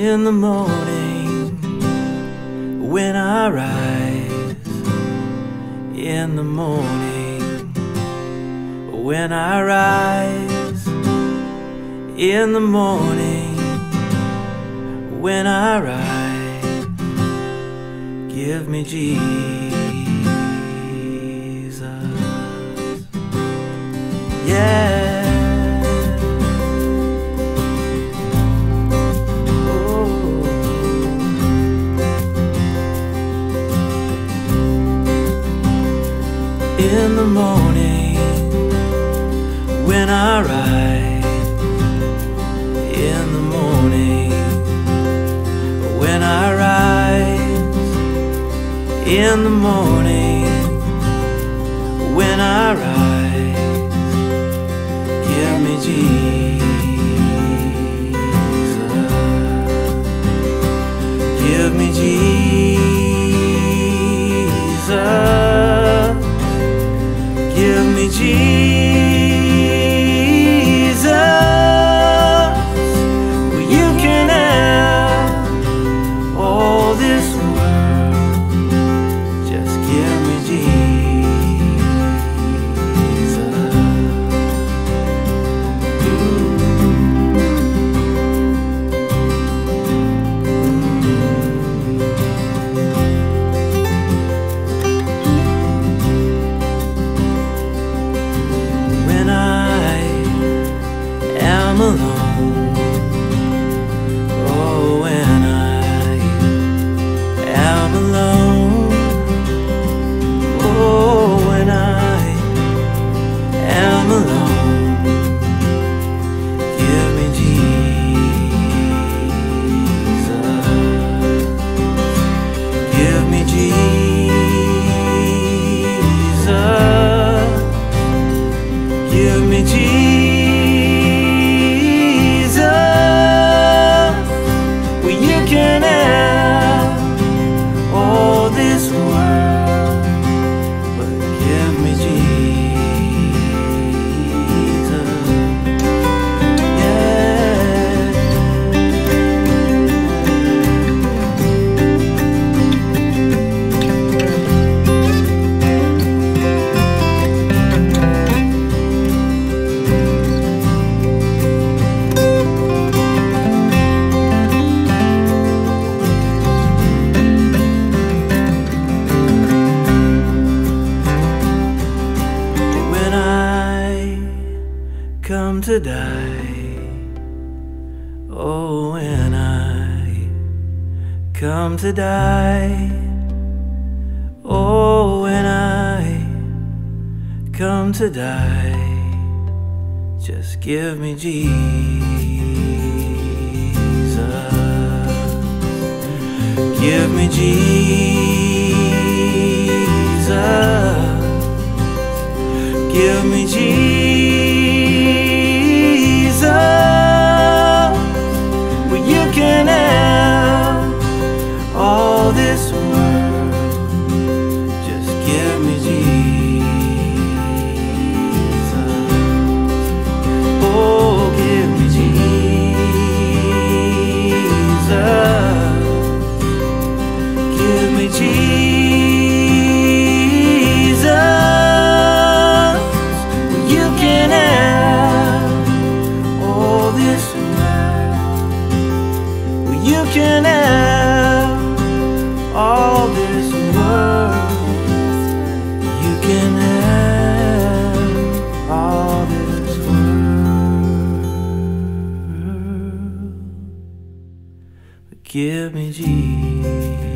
In the morning, when I rise, in the morning, when I rise, in the morning, when I rise, give me Jesus. Yeah. In the morning when I rise in the morning. When I rise in the morning. When I rise give me Jesus to die. Oh, when I come to die. Oh, when I come to die. Just give me Jesus. Give me Jesus. Can have all this world. You can have all this world. You can have all this world. Give me Jesus.